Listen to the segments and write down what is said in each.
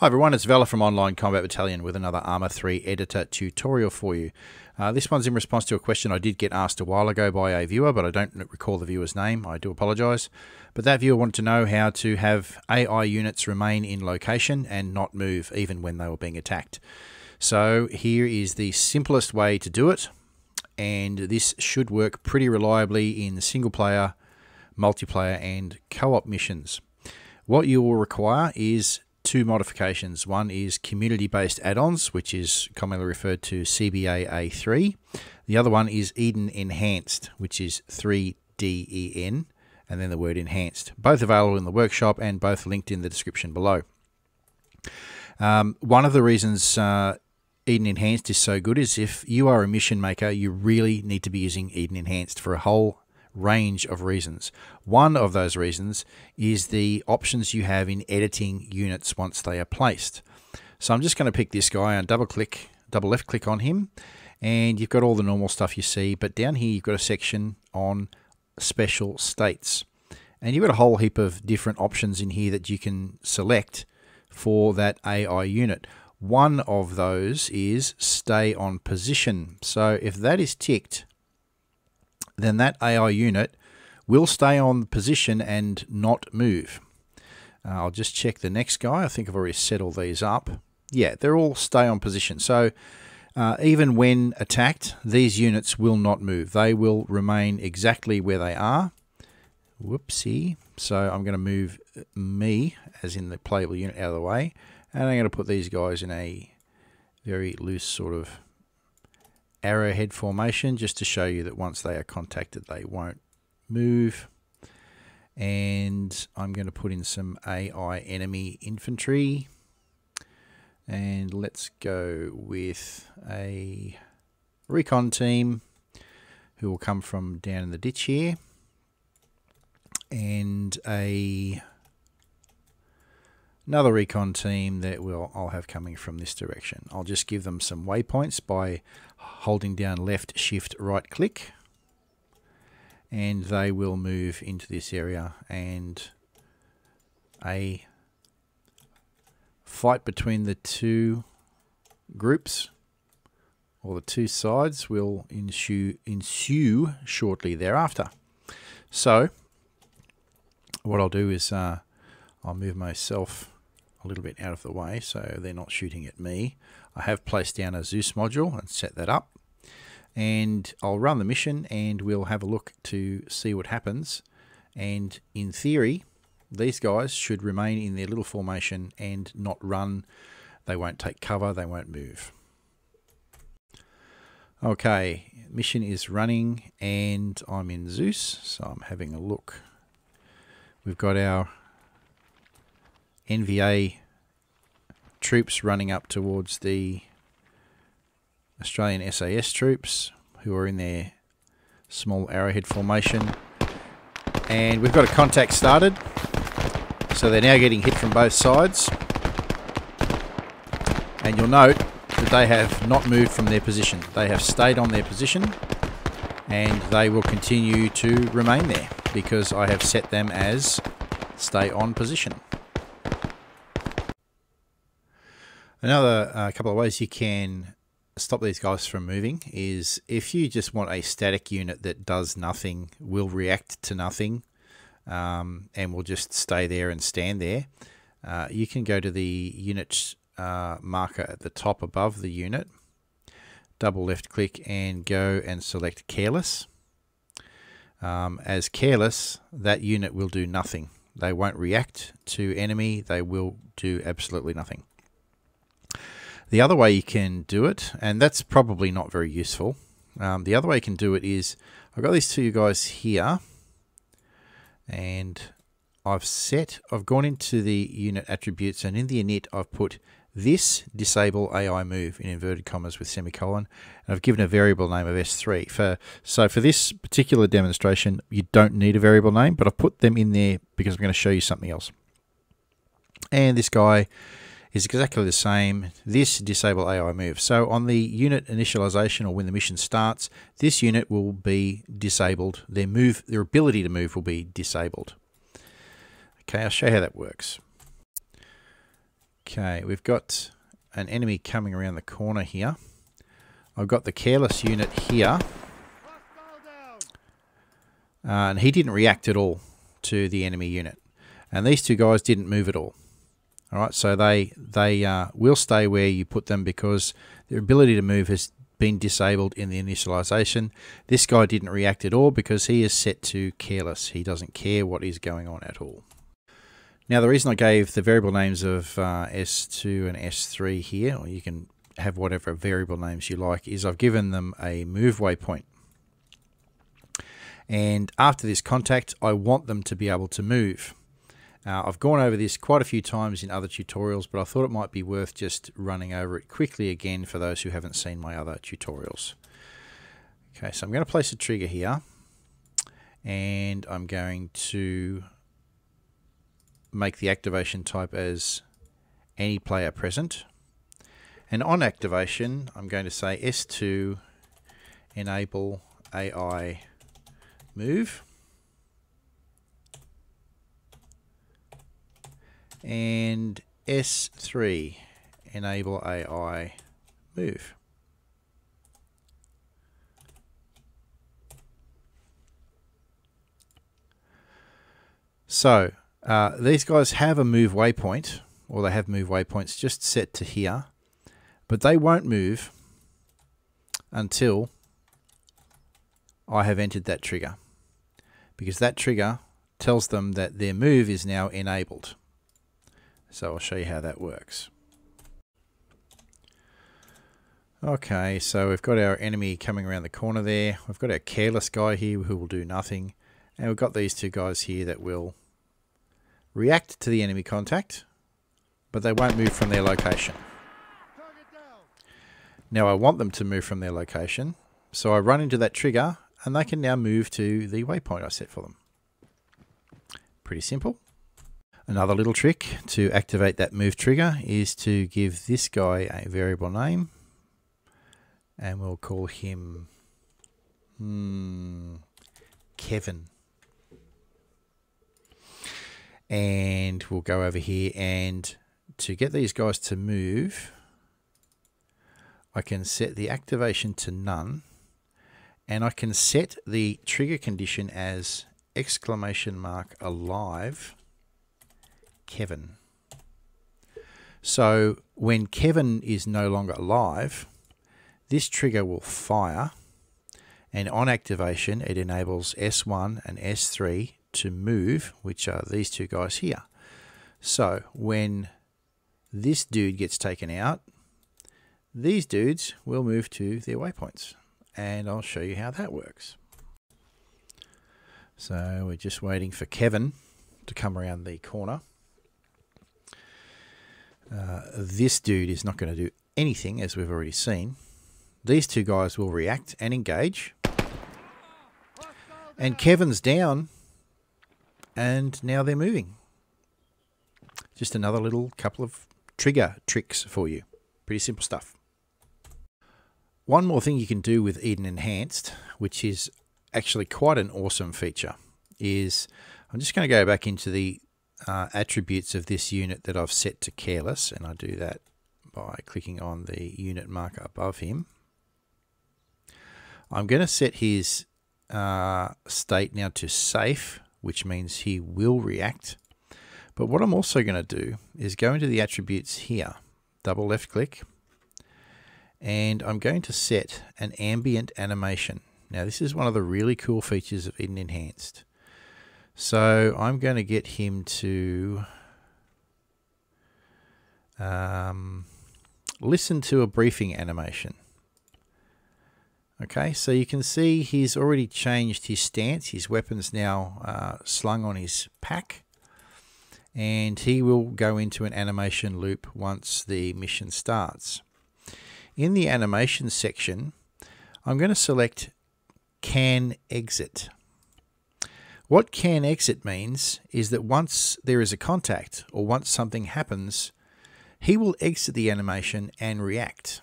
Hi everyone, it's Vela from Online Combat Battalion with another Arma 3 editor tutorial for you. Uh, this one's in response to a question I did get asked a while ago by a viewer, but I don't recall the viewer's name. I do apologise. But that viewer wanted to know how to have AI units remain in location and not move even when they were being attacked. So here is the simplest way to do it, and this should work pretty reliably in single player, multiplayer, and co-op missions. What you will require is two modifications. One is community based add ons, which is commonly referred to CBA A3. The other one is Eden Enhanced, which is 3DEN, and then the word enhanced. Both available in the workshop and both linked in the description below. Um, one of the reasons uh, Eden Enhanced is so good is if you are a mission maker, you really need to be using Eden Enhanced for a whole range of reasons. One of those reasons is the options you have in editing units once they are placed. So I'm just going to pick this guy and double click, double left click on him, and you've got all the normal stuff you see, but down here you've got a section on special states. And you've got a whole heap of different options in here that you can select for that AI unit. One of those is stay on position. So if that is ticked, then that AI unit will stay on position and not move. Uh, I'll just check the next guy. I think I've already set all these up. Yeah, they're all stay on position. So uh, even when attacked, these units will not move. They will remain exactly where they are. Whoopsie. So I'm going to move me, as in the playable unit, out of the way. And I'm going to put these guys in a very loose sort of arrowhead formation just to show you that once they are contacted they won't move. And I'm going to put in some AI enemy infantry. And let's go with a recon team who will come from down in the ditch here. And a another recon team that will I'll have coming from this direction. I'll just give them some waypoints by holding down left shift right click and they will move into this area and a fight between the two groups or the two sides will ensue, ensue shortly thereafter. So what I'll do is uh, I'll move myself a little bit out of the way so they're not shooting at me. I have placed down a Zeus module and set that up and I'll run the mission and we'll have a look to see what happens. And in theory these guys should remain in their little formation and not run. They won't take cover they won't move. Okay mission is running and I'm in Zeus so I'm having a look. We've got our NVA troops running up towards the Australian SAS troops who are in their small arrowhead formation. And we've got a contact started. So they're now getting hit from both sides. And you'll note that they have not moved from their position. They have stayed on their position and they will continue to remain there because I have set them as stay on position. Another uh, couple of ways you can stop these guys from moving is if you just want a static unit that does nothing, will react to nothing, um, and will just stay there and stand there, uh, you can go to the unit uh, marker at the top above the unit, double left click and go and select careless. Um, as careless, that unit will do nothing. They won't react to enemy, they will do absolutely nothing. The other way you can do it, and that's probably not very useful, um, the other way you can do it is I've got these two guys here, and I've set, I've gone into the unit attributes, and in the init I've put this disable AI move in inverted commas with semicolon, and I've given a variable name of S3. For So for this particular demonstration, you don't need a variable name, but I've put them in there because I'm going to show you something else. And this guy is exactly the same. This disable AI move. So on the unit initialization or when the mission starts, this unit will be disabled. Their move, their ability to move will be disabled. Okay, I'll show you how that works. Okay, we've got an enemy coming around the corner here. I've got the careless unit here. Uh, and he didn't react at all to the enemy unit. And these two guys didn't move at all. All right, so they they uh, will stay where you put them because their ability to move has been disabled in the initialization. This guy didn't react at all because he is set to careless. He doesn't care what is going on at all. Now, the reason I gave the variable names of uh, S2 and S3 here, or you can have whatever variable names you like, is I've given them a move waypoint. And after this contact, I want them to be able to move. Uh, I've gone over this quite a few times in other tutorials, but I thought it might be worth just running over it quickly again for those who haven't seen my other tutorials. Okay, so I'm going to place a trigger here, and I'm going to make the activation type as any player present. And on activation, I'm going to say S2 enable AI move. And S3 enable AI move. So uh, these guys have a move waypoint, or they have move waypoints just set to here, but they won't move until I have entered that trigger, because that trigger tells them that their move is now enabled. So I'll show you how that works. Okay, so we've got our enemy coming around the corner there. We've got our careless guy here who will do nothing. And we've got these two guys here that will react to the enemy contact, but they won't move from their location. Now I want them to move from their location, so I run into that trigger and they can now move to the waypoint I set for them. Pretty simple. Another little trick to activate that move trigger is to give this guy a variable name and we'll call him hmm, Kevin. And we'll go over here and to get these guys to move, I can set the activation to none and I can set the trigger condition as exclamation mark alive Kevin. So when Kevin is no longer alive, this trigger will fire and on activation it enables S1 and S3 to move, which are these two guys here. So when this dude gets taken out, these dudes will move to their waypoints and I'll show you how that works. So we're just waiting for Kevin to come around the corner. Uh, this dude is not going to do anything, as we've already seen. These two guys will react and engage. And Kevin's down. And now they're moving. Just another little couple of trigger tricks for you. Pretty simple stuff. One more thing you can do with Eden Enhanced, which is actually quite an awesome feature, is I'm just going to go back into the uh, attributes of this unit that I've set to careless, and I do that by clicking on the unit marker above him. I'm going to set his uh, state now to safe, which means he will react. But what I'm also going to do is go into the attributes here, double left click, and I'm going to set an ambient animation. Now this is one of the really cool features of Eden Enhanced. So I'm going to get him to um, listen to a briefing animation. Okay, so you can see he's already changed his stance. His weapon's now uh, slung on his pack. And he will go into an animation loop once the mission starts. In the animation section, I'm going to select Can Exit. What can exit means is that once there is a contact or once something happens, he will exit the animation and react.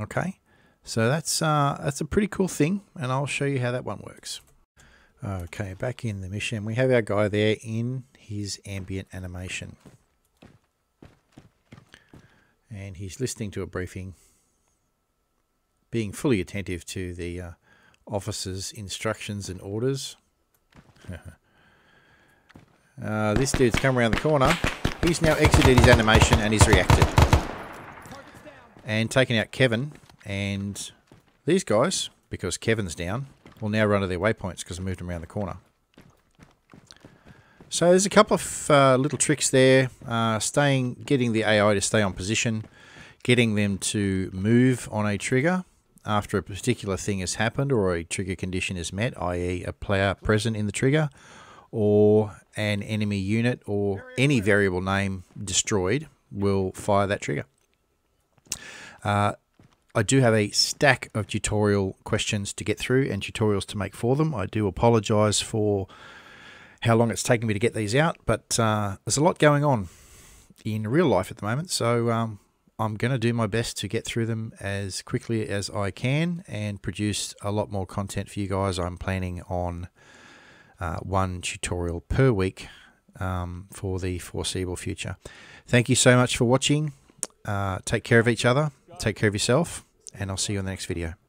Okay, so that's uh, that's a pretty cool thing, and I'll show you how that one works. Okay, back in the mission, we have our guy there in his ambient animation. and he's listening to a briefing, being fully attentive to the uh, officer's instructions and orders. uh, this dude's come around the corner. He's now exited his animation and he's reacted. And taken out Kevin and these guys, because Kevin's down, will now run to their waypoints because I moved them around the corner. So there's a couple of uh, little tricks there. Uh, staying, getting the AI to stay on position, getting them to move on a trigger after a particular thing has happened or a trigger condition is met, i.e. a player present in the trigger, or an enemy unit or any variable name destroyed will fire that trigger. Uh, I do have a stack of tutorial questions to get through and tutorials to make for them. I do apologize for how long it's taken me to get these out, but uh, there's a lot going on in real life at the moment, so um, I'm going to do my best to get through them as quickly as I can and produce a lot more content for you guys. I'm planning on uh, one tutorial per week um, for the foreseeable future. Thank you so much for watching. Uh, take care of each other, take care of yourself, and I'll see you in the next video.